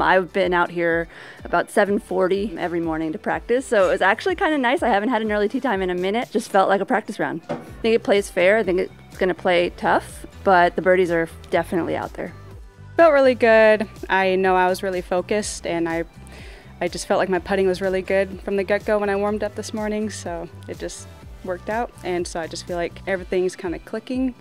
I've been out here about 7:40 every morning to practice, so it was actually kind of nice. I haven't had an early tee time in a minute. Just felt like a practice round. I think it plays fair. I think it's going to play tough, but the birdies are definitely out there. Felt really good. I know I was really focused, and I, I just felt like my putting was really good from the get-go when I warmed up this morning. So it just worked out, and so I just feel like everything's kind of clicking.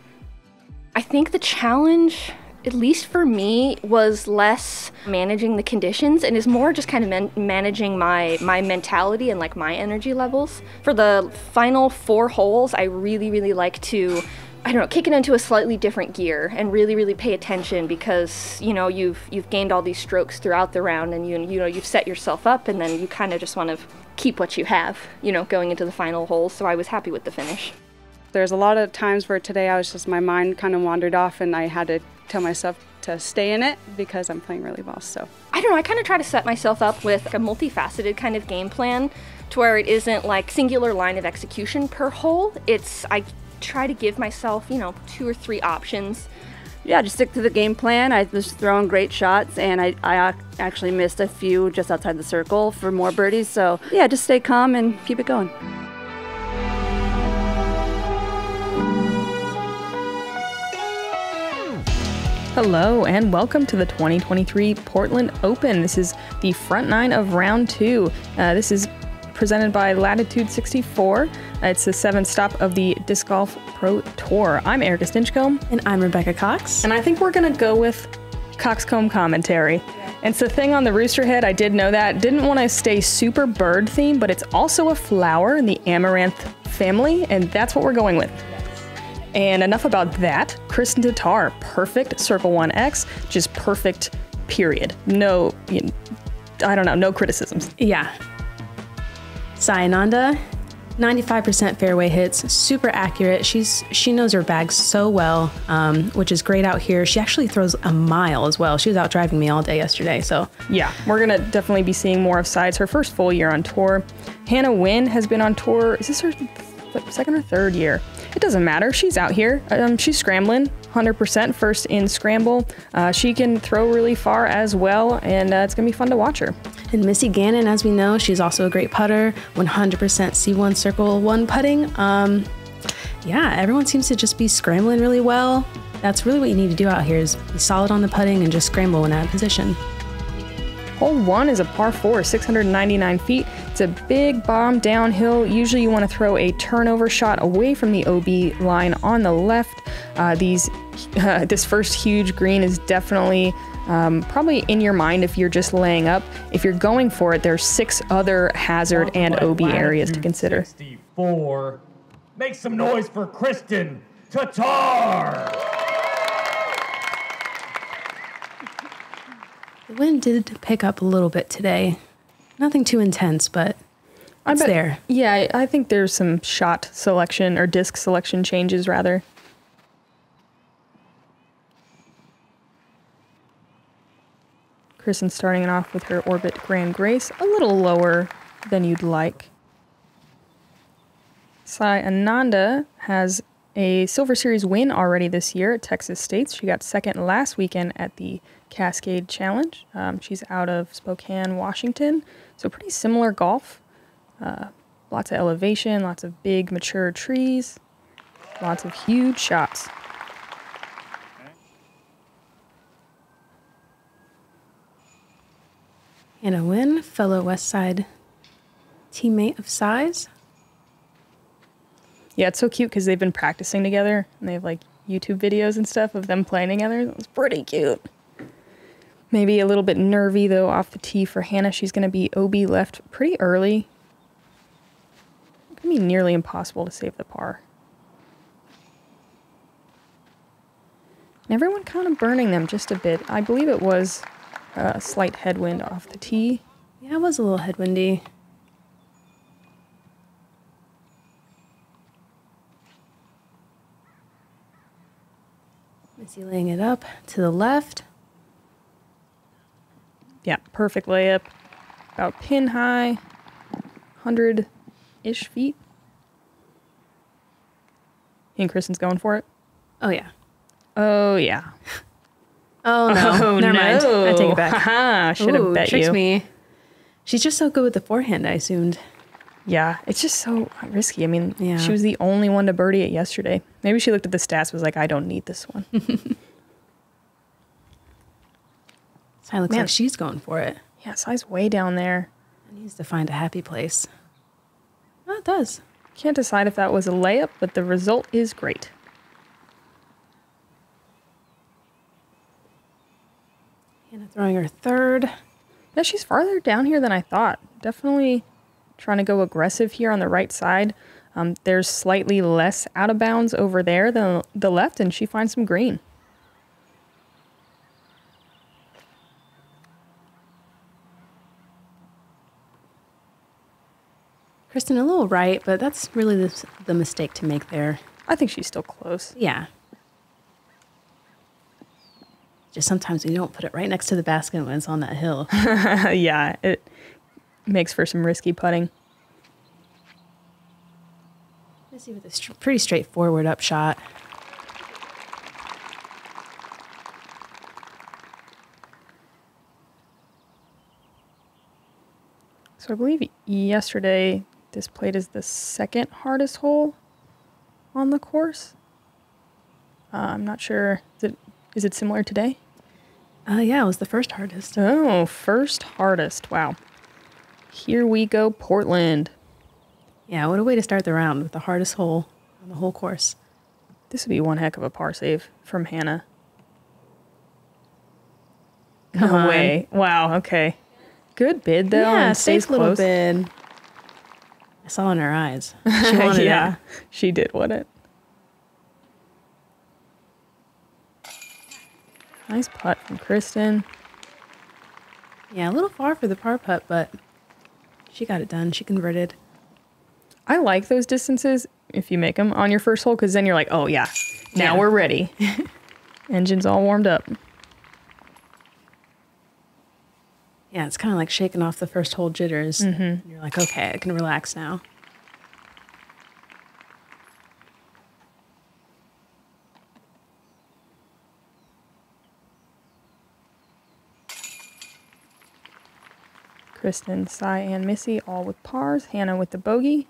I think the challenge at least for me, was less managing the conditions and is more just kind of man- managing my my mentality and like my energy levels. For the final four holes, I really really like to I don't know, kick it into a slightly different gear and really, really pay attention because you know you've you've gained all these strokes throughout the round and you you know you've set yourself up and then you kind of just want to keep what you have, you know, going into the final holes. So I was happy with the finish. There's a lot of times where today I was just my mind kind of wandered off and I had to tell myself to stay in it because I'm playing really well. So I don't know. I kind of try to set myself up with a multifaceted kind of game plan to where it isn't like singular line of execution per hole. It's I try to give myself you know two or three options. Yeah, just stick to the game plan. I was throwing great shots, and I, I actually missed a few just outside the circle for more birdies. So, yeah, just stay calm and keep it going. Hello, and welcome to the 2023 Portland Open. This is the front nine of round two. Uh, this is presented by Latitude 64. Uh, it's the seventh stop of the Disc Golf Pro Tour. I'm Erika Stinchcomb. And I'm Rebecca Cox. And I think we're going to go with Coxcomb commentary. It's the thing on the rooster head, I did know that. Didn't want to stay super bird theme, but it's also a flower in the amaranth family, and that's what we're going with. And enough about that. Kristin Tattar, perfect Circle 1X, just perfect, period. No, you know, I don't know, no criticisms. Yeah. Sai Ananda, 95% fairway hits, super accurate. She's she knows her bag so well, um, which is great out here. She actually throws a mile as well. She was out driving me all day yesterday. So yeah, we're gonna definitely be seeing more of sides. her first full year on tour. Hannah Huynh has been on tour. Is this her second or third year? It doesn't matter. She's out here. Um, she's scrambling 100% first in scramble. Uh, she can throw really far as well, and uh, it's going to be fun to watch her. And Missy Gannon, as we know, she's also a great putter, 100% C1 Circle 1 putting. Um, yeah, everyone seems to just be scrambling really well. That's really what you need to do out here is be solid on the putting and just scramble when out of position. Hole one is a par four, 699 feet. It's a big bomb downhill. Usually, you want to throw a turnover shot away from the OB line on the left. Uh, these, uh, this first huge green is definitely um, probably in your mind if you're just laying up. If you're going for it, there's six other hazard and OB areas to consider. 64. Make some noise for Kristin Tattar. The wind did pick up a little bit today. Nothing too intense, but it's bet, there. Yeah, I think there's some shot selection or disc selection changes rather. Kristin starting it off with her Orbit Grand Grace, a little lower than you'd like. Sai Ananda has a Silver Series win already this year at Texas State. She got second last weekend at the Cascade Challenge. Um, she's out of Spokane, Washington. So pretty similar golf. Uh, lots of elevation, lots of big mature trees, lots of huge shots. Hannah Huynh, fellow Westside teammate of Sai's. Yeah, it's so cute because they've been practicing together and they have like YouTube videos and stuff of them playing together. It's pretty cute. Maybe a little bit nervy though off the tee for Hannah. She's going to be OB left pretty early. It's going to be nearly impossible to save the par. And everyone kind of burning them just a bit. I believe it was a slight headwind off the tee. Yeah, it was a little headwindy. Missy laying it up to the left. Yeah, perfect layup. About pin high, 100 ish feet. And Kristin's going for it. Oh, yeah. Oh, yeah. Oh no, oh, never mind. I take it back. Haha, should have bet tricks you. me. She's just so good with the forehand. I assumed. Yeah, it's just so risky. I mean, Yeah. she was the only one to birdie it yesterday. Maybe she looked at the stats, was like, I don't need this one. Sai looks Man. like she's going for it. yeah, Sai's way down there. It needs to find a happy place. Oh, it does. Can't decide if that was a layup, but the result is great. Hannah throwing her third. Yeah, she's farther down here than I thought. Definitely trying to go aggressive here on the right side. Um, there's slightly less out of bounds over there than the left, and she finds some green. Kristin, a little right, but that's really the, the mistake to make there. I think she's still close. Yeah. Just sometimes you don't put it right next to the basket when it's on that hill. yeah, it makes for some risky putting. Let's see with this tr- pretty straightforward upshot. So I believe yesterday this plate is the second hardest hole on the course. Uh, I'm not sure. Is it, is it similar today? Uh, yeah, it was the first hardest. Oh, first hardest. Wow. Here we go, Portland. Yeah, what a way to start the round with the hardest hole on the whole course. This would be one heck of a par save from Hannah. Come no on. way. Wow. Okay. Good bid though. yeah, stays safe little close. I saw in her eyes. She wanted yeah, it. she did want it. Nice putt from Kristin. Yeah, a little far for the par putt, but she got it done. She converted. I like those distances if you make them on your first hole because then you're like, oh yeah, now Yeah. we're ready. Engine's all warmed up. Yeah, it's kind of like shaking off the first hole jitters. Mm-hmm. You're like, okay, I can relax now. Kristin, Sai, and Missy all with pars. Hannah with the bogey.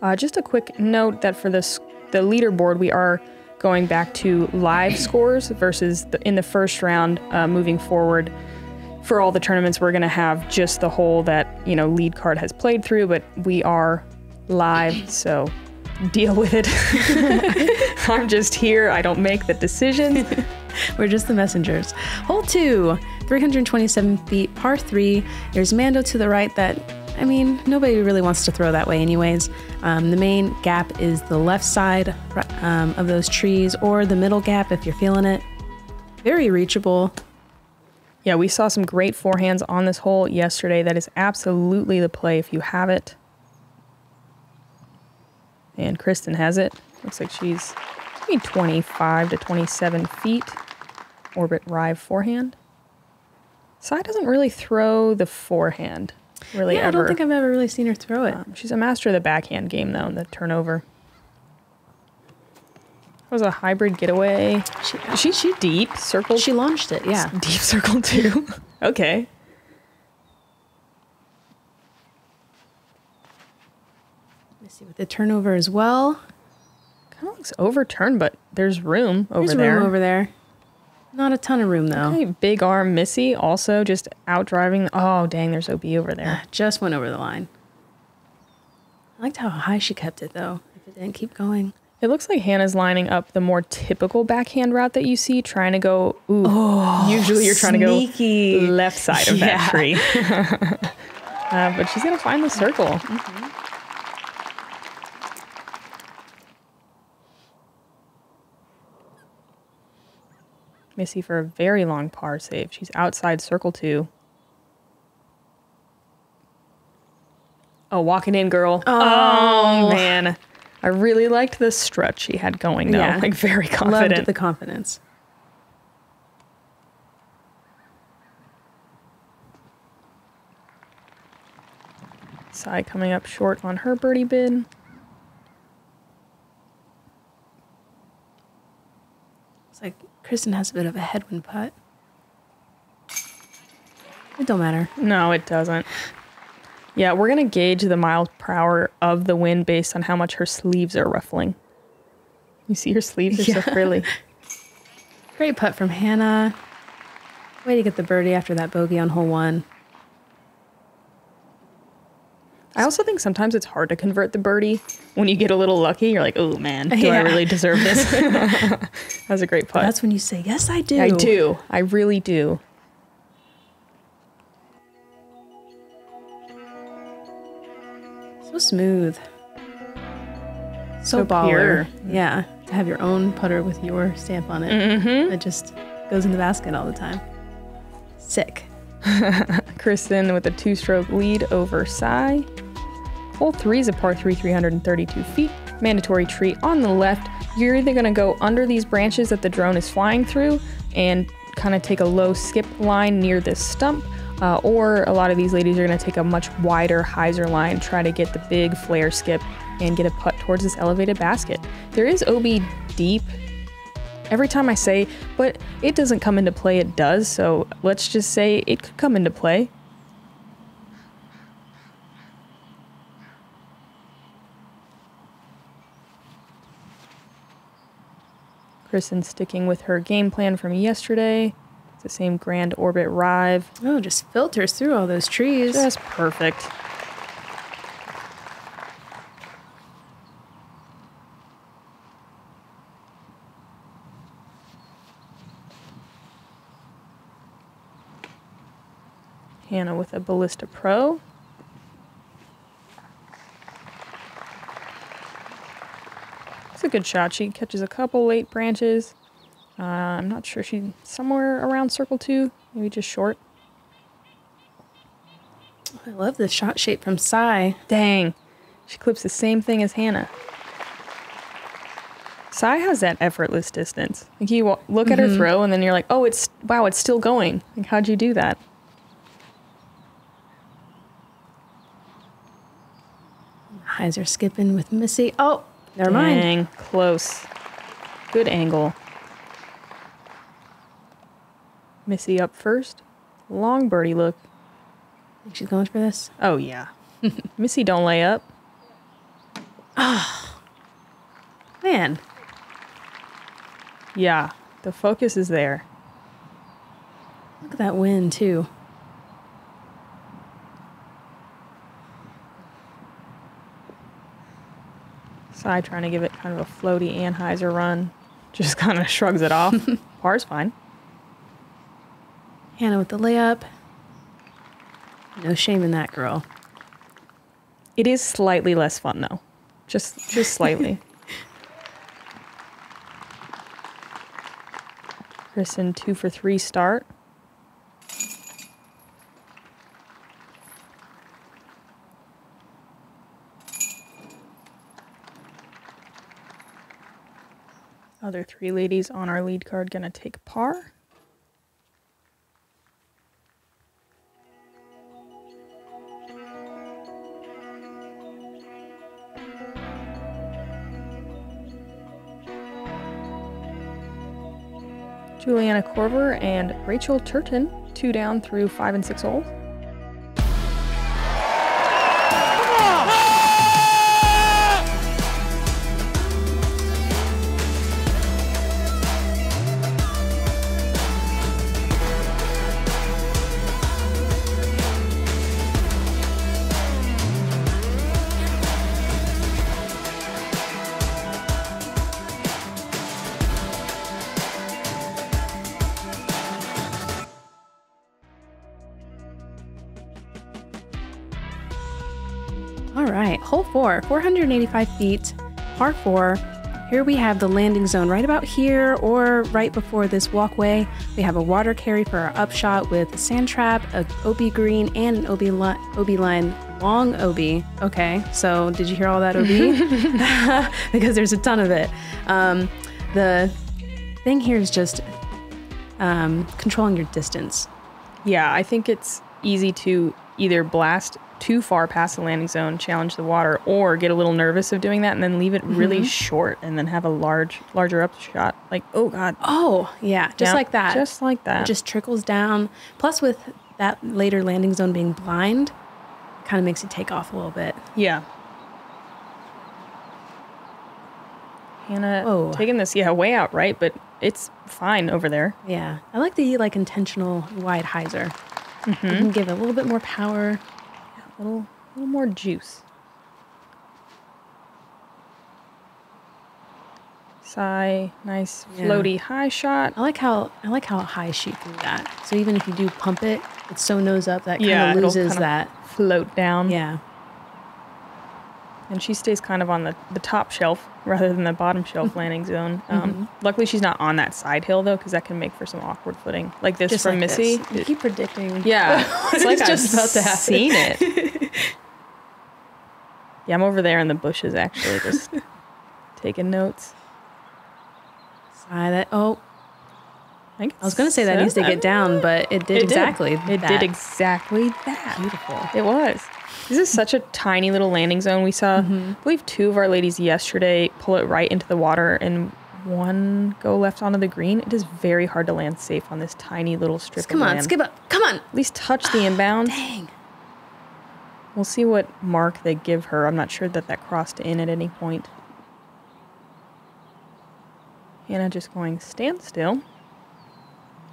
Uh, just a quick note that for this the leaderboard, we are going back to live scores versus the, in the first round. Uh, moving forward, for all the tournaments, we're going to have just the hole that you know lead card has played through, but we are live, so deal with it. I'm just here. I don't make the decisions. We're just the messengers. Hole two, 327 feet, par three. There's Mando to the right that, I mean, nobody really wants to throw that way, anyways. Um, the main gap is the left side um, of those trees or the middle gap if you're feeling it. Very reachable. Yeah, we saw some great forehands on this hole yesterday. That is absolutely the play if you have it. And Kristin has it. Looks like she's maybe 25 to 27 feet. Orbit Rive forehand. Sai doesn't really throw the forehand, really yeah, I don't think I've ever really seen her throw it. Um, she's a master of the backhand game, though, and the turnover. That was a hybrid getaway. She, she, she deep circle? she launched it, yeah. Deep circle too. okay. Let's see with the turnover as well. Kind of looks overturned, but there's room over there. There's there. room over there. Not a ton of room though. Okay, big arm Missy also just out driving. Oh, dang, there's OB over there. Just went over the line. I liked how high she kept it though. If it didn't keep going. It looks like Hannah's lining up the more typical backhand route that you see, trying to go. Ooh, usually you're trying to Oh, sneaky. go left side of Yeah. that tree. uh, but she's gonna find the circle. Missy for a very long par save. She's outside circle two. Oh, walking in, girl. Oh, man. I really liked the strut she had going, though. Yeah. Like, very confident. Loved the confidence. Sai coming up short on her birdie bid. It's like Kristin has a bit of a headwind putt. It don't matter. No, it doesn't. Yeah, we're gonna gauge the miles per hour of the wind based on how much her sleeves are ruffling. You see her sleeves are Yeah. so frilly. Great putt from Hannah. Way to get the birdie after that bogey on hole one. I also think sometimes it's hard to convert the birdie. When you get a little lucky, you're like, oh man, do I really deserve this? that was a great putt. That's when you say, Yes, I do. I do. I really do. Smooth. So, So baller. pure. Yeah. To have your own putter with your stamp on it. Mm-hmm. It just goes in the basket all the time. Sick. Kristin with a two stroke lead over Sai. Hole three is a par three, 332 feet. Mandatory tree on the left. You're either going to go under these branches that the drone is flying through and kind of take a low skip line near this stump, uh, or a lot of these ladies are going to take a much wider hyzer line, try to get the big flare skip and get a putt towards this elevated basket. There is OB deep Every time I say, but it doesn't come into play, it does. So let's just say it could come into play. Kristin sticking with her game plan from yesterday. It's the same grand orbit rive. Oh, just filters through all those trees. That's perfect. Hannah with a Ballista Pro. It's a good shot. She catches a couple late branches. Uh, I'm not sure. She's somewhere around circle two, maybe just short. I love the shot shape from Sai. Dang. She clips the same thing as Hannah. Sai has that effortless distance. Like you look at her throw and then you're like, oh, it's wow, it's still going. Like how'd you do that? Hyzer skipping with Missy. Oh, never mind. Dang, close. Good angle. Missy up first. Long birdie look. Think she's going for this. Oh yeah. Missy don't lay up. Oh, Man, Yeah, the focus is there. look at that wind too. Sai trying to give it kind of a floaty anhyzer run. Just kind of shrugs it off. Par's fine. Hannah with the layup. No shame in that girl. It is slightly less fun though. Just just slightly. Kristin two for three start. Other three ladies on our lead card gonna take par. Juliana Korver and Rachel Turton, two down through five and six holes. 4, 485 feet, par 4. Here we have the landing zone right about here or right before this walkway. We have a water carry for our upshot with a sand trap, a OB green, and an OB, li OB line long OB. Okay, so did you hear all that OB? because there's a ton of it. Um, the thing here is just um, controlling your distance. Yeah, I think it's easy to either blast too far past the landing zone, challenge the water, or get a little nervous of doing that and then leave it really mm-hmm. short and then have a large, larger upshot. Like, oh god, Oh, yeah, just Yeah, like that. just like that. It just trickles down. Plus, with that later landing zone being blind, kind of makes you take off a little bit. yeah. Hannah Whoa. taking this, yeah, way out right, but it's fine over there. Yeah, I like the like intentional wide hyzer. Mm-hmm. You can give it a little bit more power. A little, little more juice. Sai, nice Yeah. floaty high shot. I like how I like how high she threw that. So even if you do pump it, it's so nose up that kind Yeah, of loses that. Float down. Yeah. And she stays kind of on the, the top shelf rather than the bottom shelf landing zone. Um, Luckily, she's not on that side hill though, because that can make for some awkward footing, like this Just from like Missy. this. You keep predicting. Yeah, it's like just I've about to happen. seen it. yeah, I'm over there in the bushes actually, just taking notes. Sai that. Oh, I, I was gonna say that needs to get down, but it did It exactly. Did. It did exactly that. Beautiful. It was. This is such a tiny little landing zone. We saw, Mm-hmm. I believe, two of our ladies yesterday pull it right into the water and one go left onto the green. It is very hard to land safe on this tiny little strip Come of on, land. skip up. Come on. At least touch the inbound. Dang. We'll see what mark they give her. I'm not sure that that crossed in at any point. Hannah just going standstill.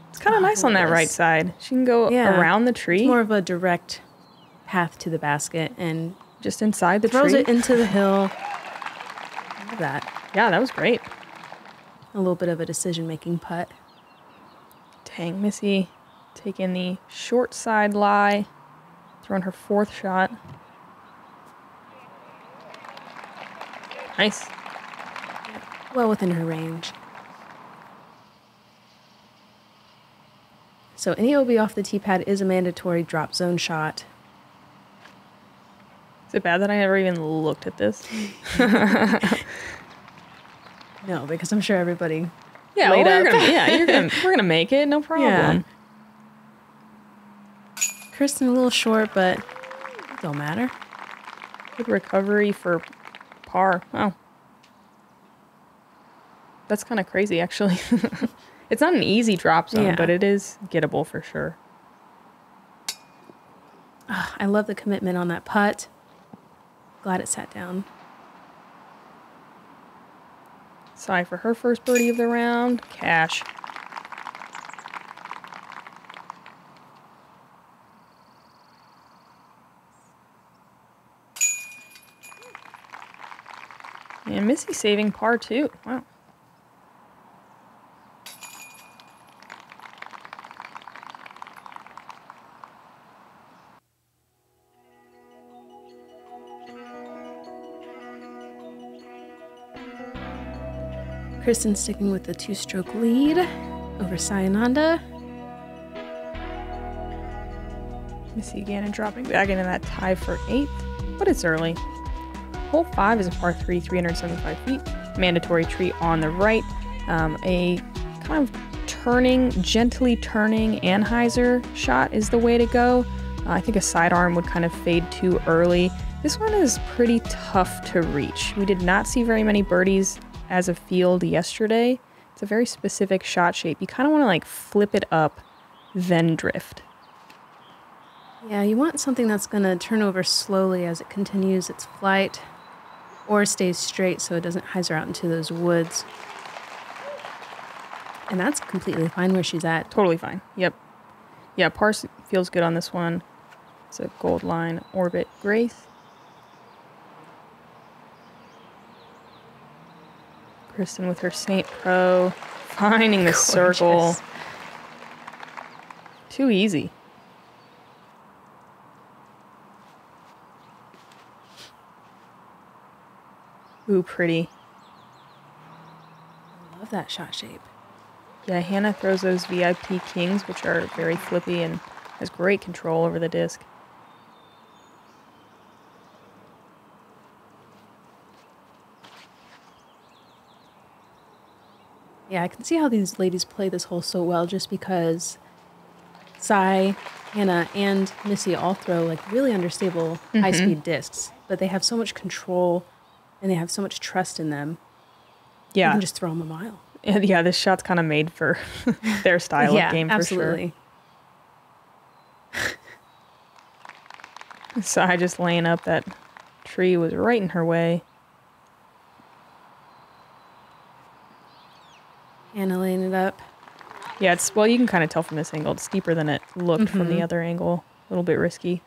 It's kind of Oh, nice on that right side. She can go Yeah. around the tree, It's more of a direct path to the basket and just inside the throws tree. it into the hill. Love that. yeah, that was great. A little bit of a decision making putt. Dang, Missy taking the short side lie, throwing her fourth shot. Nice. Well within her range. So any OB off the tee pad is a mandatory drop zone shot. It bad that I never even looked at this? No, because I'm sure everybody Yeah, laid we're gonna, yeah, you're gonna, we're gonna make it, no problem. Yeah. Kristin a little short, but it don't matter. Good recovery for par. Wow. That's kind of crazy, actually. it's not an easy drop zone, Yeah. but it is gettable for sure. I love the commitment on that putt. Glad it sat down. Sai for her first birdie of the round. Cash. And Missy saving par two. Wow. Kristin sticking with the two stroke lead over Sai Ananda. Missy Gannon dropping back into that tie for eighth, but it's early. Hole five is a par three, 375 feet. Mandatory tree on the right. Um, a kind of turning, gently turning anhyzer shot is the way to go. Uh, I think a sidearm would kind of fade too early. This one is pretty tough to reach. We did not see very many birdies as a field yesterday. It's a very specific shot shape. You kind of want to like flip it up, then drift. Yeah, you want something that's going to turn over slowly as it continues its flight or stays straight so it doesn't hyzer out into those woods. And that's completely fine where she's at. Totally fine. Yep. Yeah, Pars feels good on this one. It's a gold line orbit grace. Kristin with her Saint Pro, finding the circle. Too easy. Ooh, pretty. I Love that shot shape. Yeah, Hannah throws those VIP kings, which are very flippy and has great control over the disc. Yeah, I can see how these ladies play this hole so well just because Sai, Hannah, and Missy all throw like really understable mm-hmm. high speed discs, but they have so much control and they have so much trust in them. You Yeah. can just throw them a mile. Yeah, this shot's kind of made for their style yeah, of game for absolutely. sure. So I just laying up that tree was right in her way. Hannah laying it up. Yeah, it's well, you can kind of tell from this angle. It's steeper than it looked from Mm-hmm. the other angle. A little bit risky.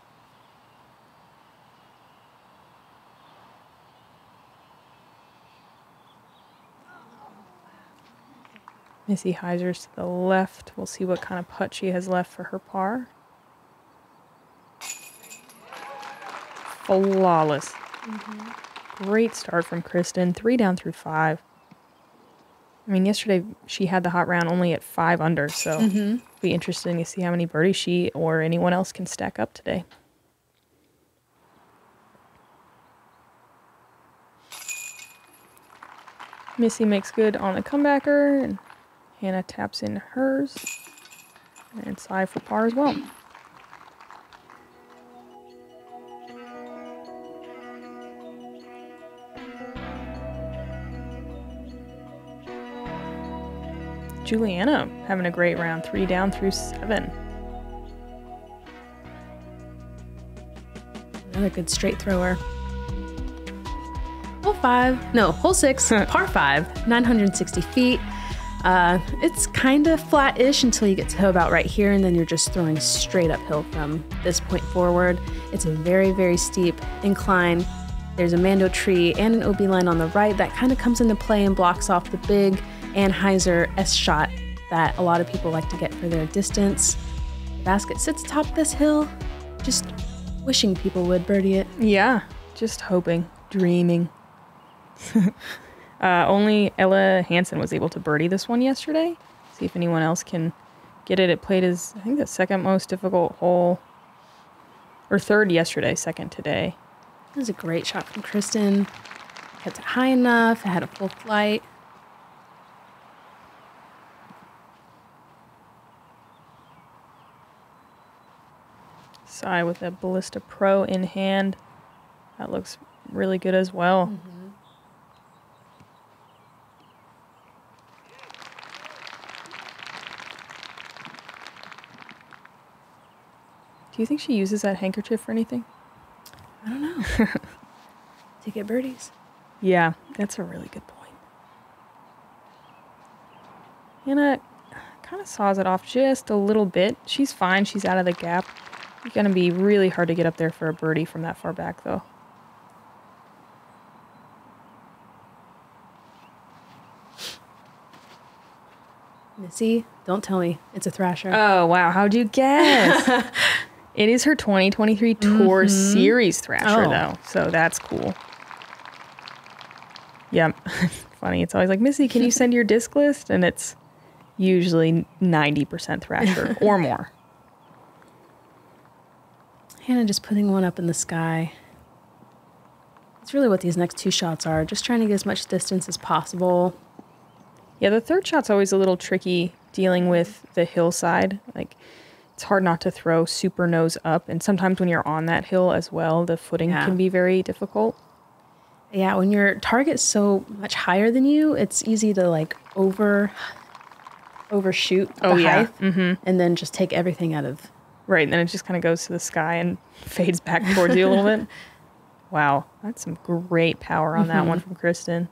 Missy Hyzers to the left. We'll see what kind of putt she has left for her par. Flawless. Great start from Kristin. Three down through five. I mean, yesterday she had the hot round only at five under, so it'll mm-hmm. be interesting to see how many birdies she or anyone else can stack up today. Missy makes good on the comebacker, and Hannah taps in hers, and Sai for par as well. Juliana having a great round, three down through seven. Another good straight thrower. Hole five, no, hole six, par five, 960 feet. Uh, it's kind of flat-ish until you get to about right here, and then you're just throwing straight uphill from this point forward. It's a very, very steep incline. There's a mando tree and an OB line on the right that kind of comes into play and blocks off the big anhyzer S shot that a lot of people like to get for their distance. The basket sits atop this hill, just wishing people would birdie it. Yeah, just hoping, dreaming. uh, only Ella Hansen was able to birdie this one yesterday. See if anyone else can get it. It played as, I think, the second most difficult hole, or third yesterday, second today. It was a great shot from Kristin. Kept it high enough. It had a full flight. Sai with a Ballista Pro in hand. That looks really good as well. Do you think she uses that handkerchief for anything? I don't know. to get birdies. Yeah, that's a really good point. Hannah kind of saws it off just a little bit. She's fine. She's out of the gap. It's going to be really hard to get up there for a birdie from that far back, though. Missy, don't tell me. It's a thrasher. Oh, wow. How'd you guess? it is her 2023 Tour mm-hmm. Series Thrasher, Oh. though. So that's cool. Yeah. Funny. It's always like, Missy, can you send your disc list? And it's usually 90% Thrasher or more. Hannah just putting one up in the sky. It's really what these next two shots are. Just trying to get as much distance as possible. Yeah, the third shot's always a little tricky dealing with the hillside. Like, it's hard not to throw super nose up. And sometimes when you're on that hill as well, the footing Yeah. can be very difficult. Yeah, when your target's so much higher than you, it's easy to like over overshoot the Oh, yeah. height mm-hmm. and then just take everything out of Right, and then it just kind of goes to the sky and fades back towards you a little bit. Wow, that's some great power on that one from Kristin.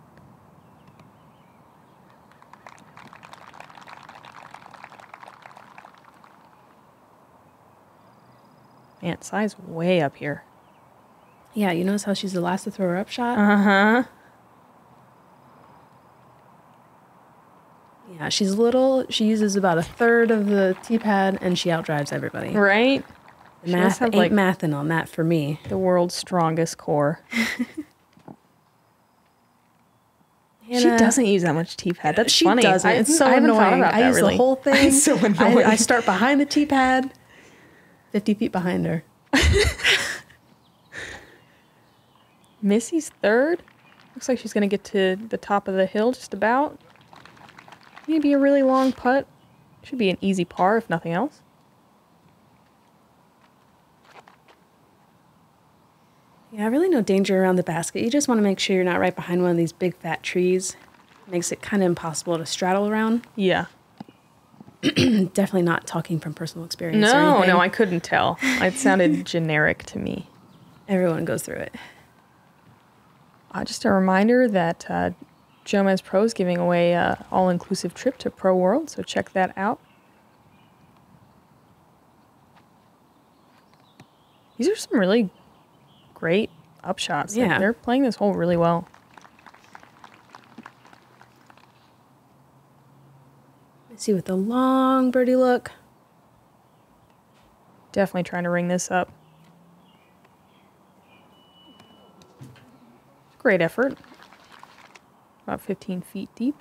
Man, Sai's way up here. Yeah, you notice how she's the last to throw her up shot? Uh huh. Yeah, she's little. She uses about a third of the tee pad and she outdrives everybody. Right? She Math ain't like- mathing on that for me. The world's strongest core. She doesn't use that much T pad. That's she funny. doesn't. I, it's so I annoying. about I use really. the whole thing. So I, annoying. I start behind the tee pad, 50 feet behind her. Missy's third. Looks like she's going to get to the top of the hill just about. Maybe a really long putt. Should be an easy par, if nothing else. Yeah, really no danger around the basket. You just want to make sure you're not right behind one of these big fat trees. Makes it kind of impossible to straddle around. Yeah. Definitely not talking from personal experience. No, no, I couldn't tell. It sounded generic to me. Everyone goes through it. Uh, just a reminder that uh, Jomez Pro is giving away a all-inclusive trip to Pro World, so check that out. These are some really great upshots. Like, Yeah. they're playing this hole really well. Let's see with the long birdie look. Definitely trying to ring this up. Great effort. About 15 feet deep.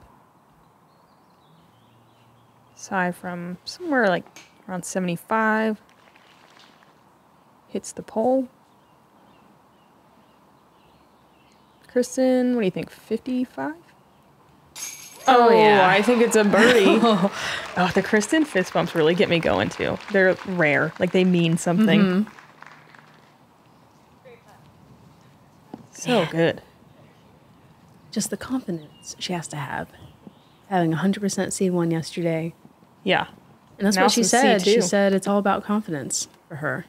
Sai from somewhere like around 75. Hits the pole. Kristin, what do you think? 55? Oh, yeah. I think it's a birdie. oh, the Kristin fist bumps really get me going too. They're rare, like they mean something. Mm-hmm. So good. Just the confidence she has to have. Having 100% C1 yesterday. Yeah. And that's Now what she said. She C2. said it's all about confidence for her.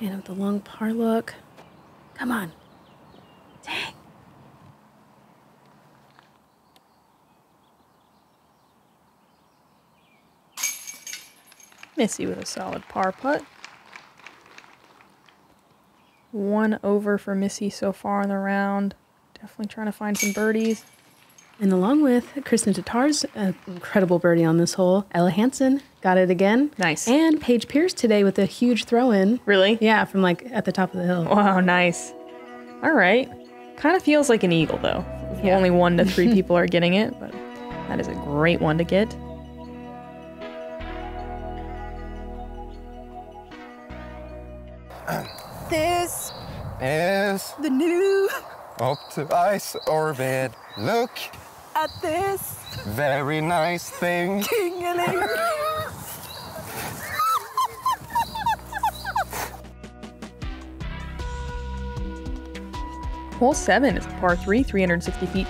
And with the long par look. Come on. Dang. Missy with a solid par putt. One over for Missy so far in the round. Definitely trying to find some birdies. And along with Kristin Tattar's uh, incredible birdie on this hole, Ella Hansen got it again. Nice. And Paige Pierce today with a huge throw in. Really? Yeah, from like at the top of the hill. Wow, nice. All right. Kind of feels like an eagle though. Yeah. Only one to three people are getting it, but that is a great one to get. Is the new up to ice orbit. Look, at this very nice thing. tingling. Hole 7 is a par 3, 360 feet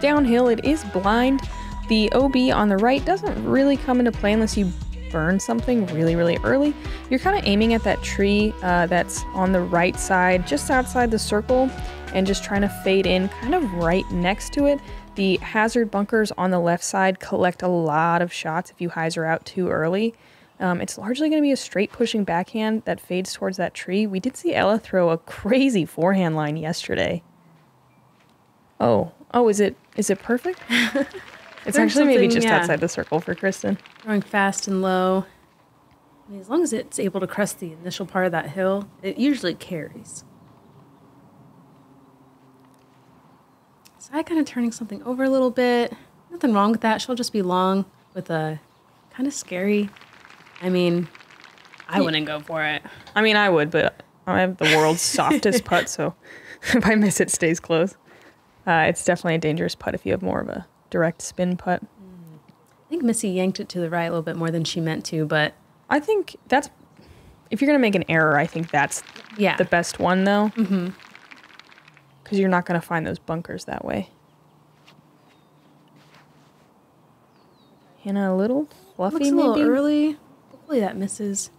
downhill. It is blind. The OB on the right doesn't really come into play unless you burn something really, really early. You're kind of aiming at that tree uh, that's on the right side, just outside the circle, and just trying to fade in kind of right next to it. The hazard bunkers on the left side collect a lot of shots if you hyzer out too early. Um, it's largely going to be a straight pushing backhand that fades towards that tree. We did see Ella throw a crazy forehand line yesterday. Oh, oh, is it is it perfect? it's There's actually maybe just yeah. outside the circle for Kristin. Throwing fast and low. I mean, as long as it's able to crest the initial part of that hill, it usually carries. So I kind of turning something over a little bit. Nothing wrong with that. She'll just be long with a kind of scary. I mean, I wouldn't go for it. I mean, I would, but I have the world's softest putt, so if I miss it, stays close. Uh, it's definitely a dangerous putt if you have more of a direct spin put. I think Missy yanked it to the right a little bit more than she meant to, but I think that's if you're gonna make an error, I think that's yeah. the best one though. Mm-hmm. Because you're not gonna find those bunkers that way. Hannah, a little fluffy, Looks a little early. Hopefully that misses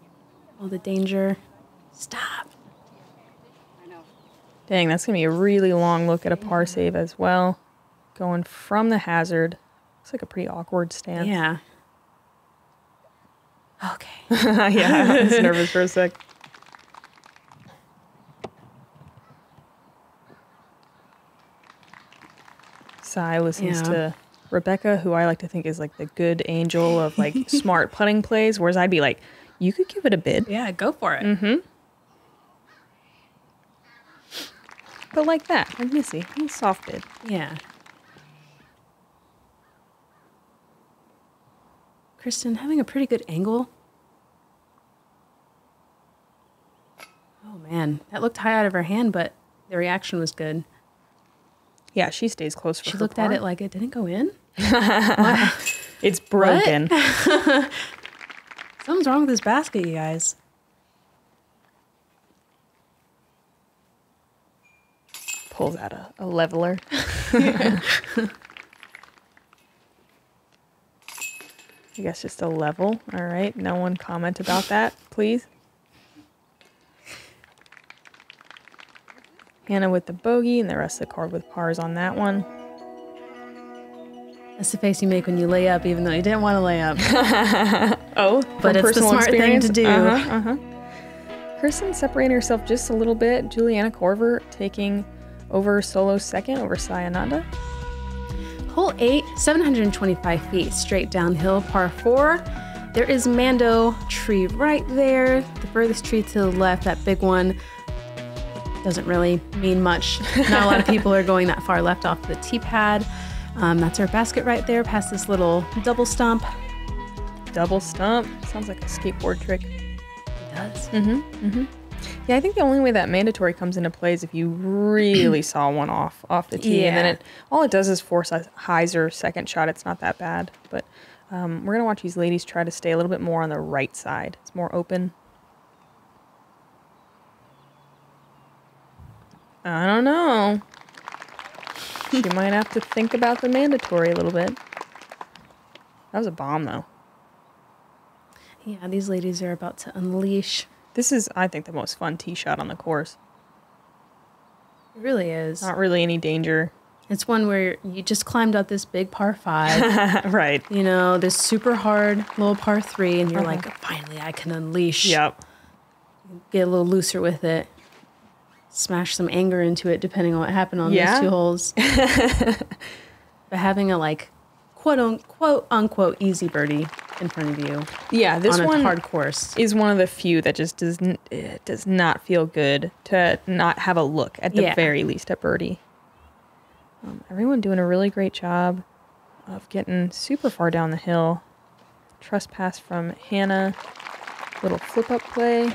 all the danger. Stop. Dang, that's gonna be a really long look at a par save as well. Going from the hazard. Looks like a pretty awkward stance. Yeah. Okay. yeah, I was nervous for a sec. Sai listens Yeah. to Rebecca, who I like to think is like the good angel of like smart putting plays, whereas I'd be like, you could give it a bid. Yeah, go for it. Mm-hmm. But like that, like Missy, soft bid. Yeah. Kristin having a pretty good angle. Oh man, that looked high out of her hand, but the reaction was good. Yeah, she stays close for She looked at it like it didn't go in. It's broken. Something's wrong with this basket, you guys. Pulls out a, a leveler. I guess just a level. All right. No one comment about that, please. Hannah with the bogey, and the rest of the card with pars on that one. That's the face you make when you lay up, even though you didn't want to lay up. Oh, But it's the smart thing to do. Uh-huh, uh-huh. Kristin separating herself just a little bit. Juliana Korver taking over solo second over Sai Ananda. Hole 8, 725 feet straight downhill, par 4. There is Mando tree right there. The furthest tree to the left, that big one, doesn't really mean much. Not a lot of people are going that far left off the tee pad. Um, that's our basket right there, past this little double stump. Double stump. Sounds like a skateboard trick. It does. Yeah, I think the only way that mandatory comes into play is if you really saw one off off the tee, and then it all it does is force a hyzer second shot. It's not that bad, but um, we're gonna watch these ladies try to stay a little bit more on the right side. It's more open. I don't know. she might have to think about the mandatory a little bit. That was a bomb, though. Yeah, these ladies are about to unleash. This is, I think, the most fun tee shot on the course. It really is. Not really any danger. It's one where you just climbed up this big par 5. right. you know, this super hard little par 3, and you're uh-huh. like, finally, I can unleash. Yep. get a little looser with it, smash some anger into it, depending on what happened on Yeah. those two holes. but having a like quote unquote unquote easy birdie in front of you Yeah, this on a one hard course. is one of the few that just does n- it does not feel good to not have a look at the Yeah. very least at birdie. Um, everyone doing a really great job of getting super far down the hill. Trespass from Hannah. Little flip up play.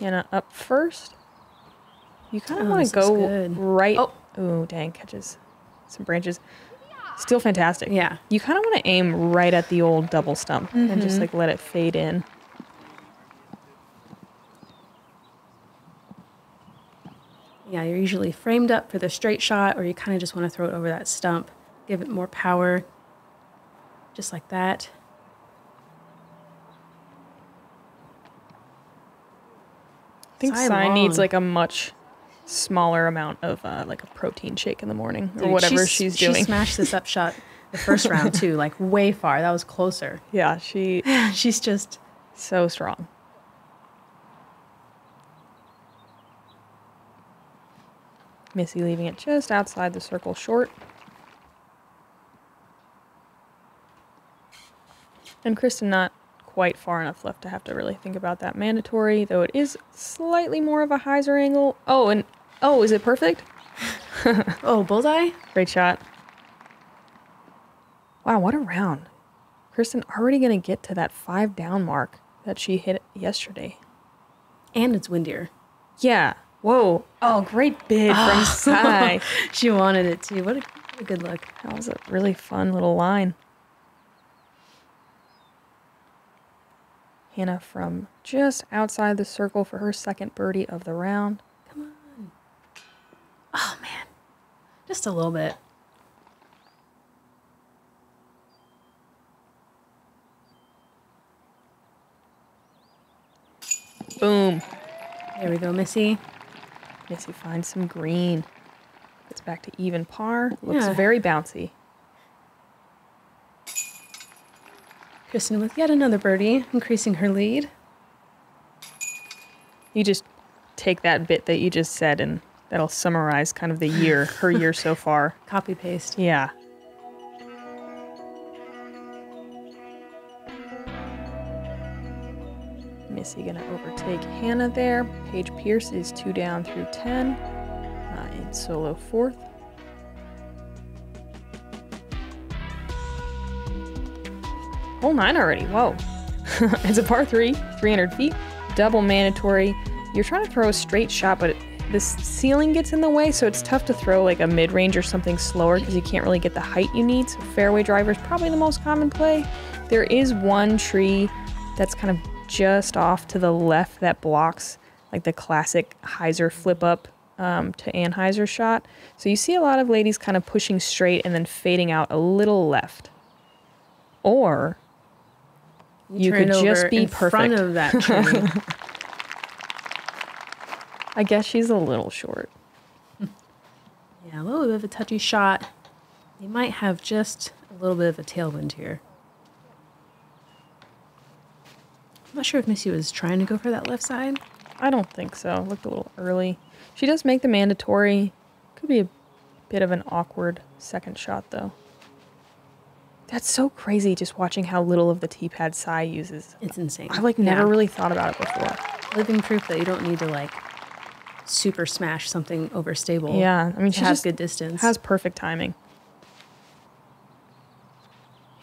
Hannah up first. You kind of Oh, want to go good. right. Oh. Oh, dang, catches some branches. Still fantastic. Yeah. You kind of want to aim right at the old double stump and Mm-hmm. just like let it fade in. Yeah, you're usually framed up for the straight shot, or you kind of just want to throw it over that stump, give it more power, just like that. I think Sai needs like a much smaller amount of uh, like a protein shake in the morning or Dude, whatever she's- she's, doing. She smashed this up shot the first round too, like way far. That was closer. yeah, she She's just so strong. Missy leaving it just outside the circle short. And Kristin not quite far enough left to have to really think about that mandatory, though it is slightly more of a hyzer angle. Oh, and oh, is it perfect? oh bullseye. Great shot. Wow, what a round. Kristin already going to get to that five down mark that she hit yesterday. And it's windier. Yeah. Whoa. Oh, great bid from oh. Sai. She wanted it too. What a, what a good look. That was a really fun little line. Hannah from just outside the circle for her second birdie of the round. Come on. Oh man, just a little bit. Boom. There we go, Missy. Missy finds some green. Gets back to even par. Looks Yeah. very bouncy. Kristin with yet another birdie, increasing her lead. You just take that bit that you just said and that'll summarize kind of the year, her year so far. Copy paste. Yeah. Missy gonna overtake Hannah there. Paige Pierce is two down through 10 uh, in solo fourth. Hole nine already. Whoa. it's a par three, 300 feet, double mandatory. You're trying to throw a straight shot, but this ceiling gets in the way, so it's tough to throw like a mid range or something slower because you can't really get the height you need. So fairway driver is probably the most common play. There is one tree that's kind of just off to the left that blocks like the classic hyzer flip up um, to anhyzer shot. So you see a lot of ladies kind of pushing straight and then fading out a little left. Or you could just be in front of that tree. I guess she's a little short. yeah, a little bit of a touchy shot. You might have just a little bit of a tailwind here. I'm not sure if Missy was trying to go for that left side. I don't think so. Looked a little early. She does make the mandatory. Could be a bit of an awkward second shot though. That's so crazy just watching how little of the tee pad Sai uses. It's insane. I've like never Yeah. really thought about it before. living proof that you don't need to like super smash something overstable. Yeah, I mean she just good distance. has perfect timing.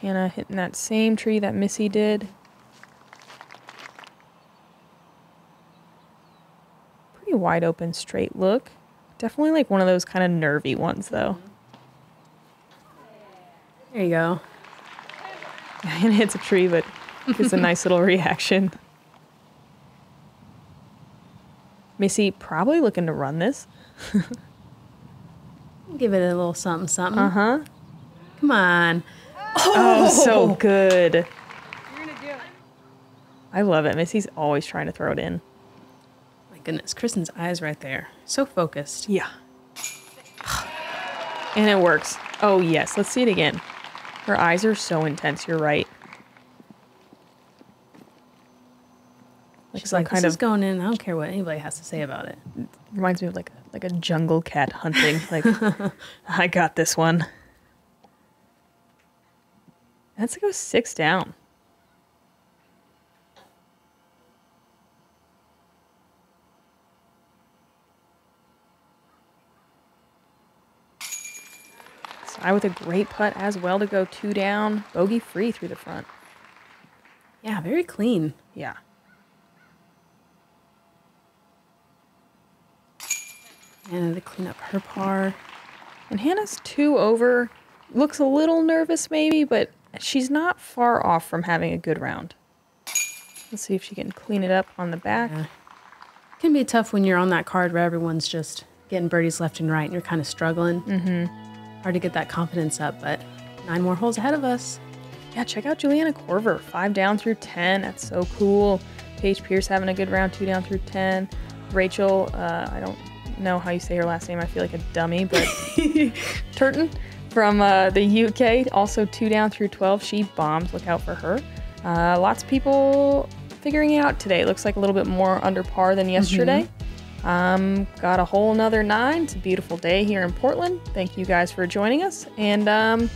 Hannah hitting that same tree that Missy did. Pretty wide open straight look. Definitely like one of those kind of nervy ones though. there you go. Hannah hits a tree, but it's a nice little reaction. Missy probably looking to run this. Give it a little something something. Uh huh. Come on. Oh, so good. I love it. Missy's always trying to throw it in. My goodness, Kristin's eyes right there. So focused. Yeah. And it works. Oh, yes. Let's see it again. Her eyes are so intense. You're right. Like She's like, kind this of is going in. I don't care what anybody has to say about it. reminds me of like like a jungle cat hunting. Like I got this one. That's like go six down. I with a great putt as well to go two down, bogey free through the front. Yeah, very clean. Yeah. And to clean up her par. And Hannah's two over. Looks a little nervous, maybe, but she's not far off from having a good round. Let's see if she can clean it up on the back. Yeah. can be tough when you're on that card where everyone's just getting birdies left and right and you're kind of struggling. Mm-hmm. Hard to get that confidence up, but nine more holes ahead of us. Yeah, check out Juliana Korver. Five down through 10. That's so cool. Paige Pierce having a good round, two down through 10. Rachel, uh, I don't know how you say her last name. I feel like a dummy, but Turton from uh, the UK, also two down through 12. She bombs. Look out for her. Uh, lots of people figuring it out today. It looks like a little bit more under par than yesterday. Um, got a whole another nine. It's a beautiful day here in Portland. Thank you guys for joining us. And um,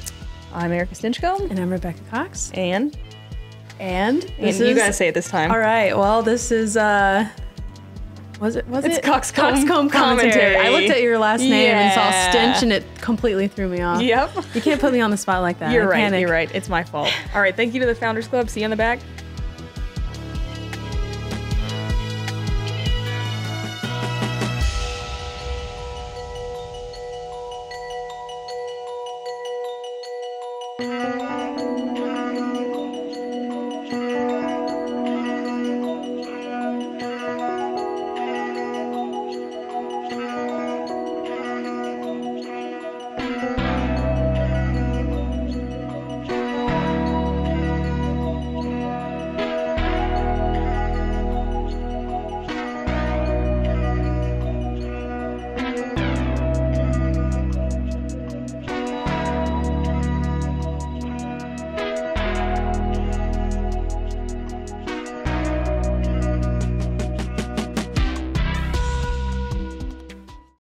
I'm Erika Stinchcomb. And I'm Rebecca Cox. And And and you is- gotta say it this time. All right. Well, this is uh was it was It's it Coxcomb Coxcomb commentary. I looked at your last name and saw Yeah. stench and it completely threw me off. Yep. You can't put me on the spot like that. You're I right. panic. You're right. It's my fault. All right. Thank you to the Founders Club. See you on the back.